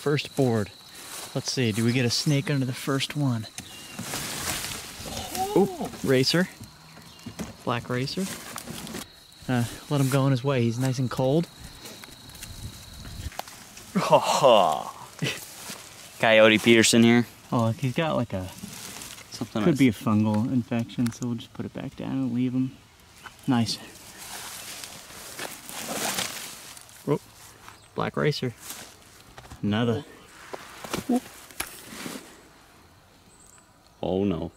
first board. Let's see, do we get a snake under the first one? Oh, racer. Black racer. Uh, let him go on his way. He's nice and cold. Coyote Peterson here. Oh, he's got like a Something Could be a fungal infection, so we'll just put it back down and leave him. Nice. Oh, black racer. Another. Oh no.